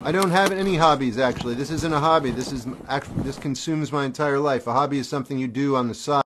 I don't have any hobbies actually. This isn't a hobby. This is this consumes my entire life. A hobby is something you do on the side.